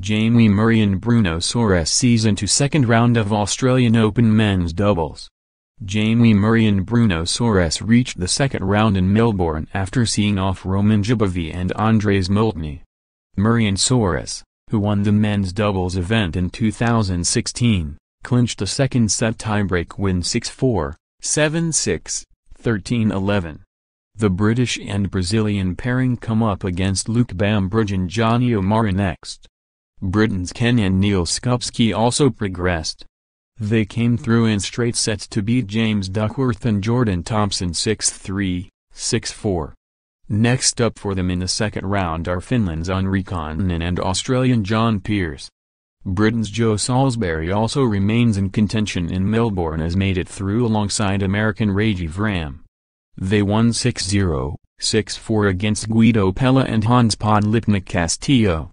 Jamie Murray and Bruno Soares season into second round of Australian Open men's doubles. Jamie Murray and Bruno Soares reached the second round in Melbourne after seeing off Roman Jebavy and Andres Molteni. Murray and Soares, who won the men's doubles event in 2016, clinched a second set tiebreak win 6-4, 7-6, 13-11. The British and Brazilian pairing come up against Luke Bambridge and Jonny O'Mara next. Britain's Ken and Neal Skupski also progressed. They came through in straight sets to beat James Duckworth and Jordan Thompson 6-3, 6-4. Next up for them in the second round are Finland's Henri Kontinen and Australian John Peers. Britain's Joe Salisbury also remains in contention in Melbourne as made it through alongside American Rajeev Ram. They won 6-0, 6-4 against Guido Pella and Hans Podlipnik Castillo.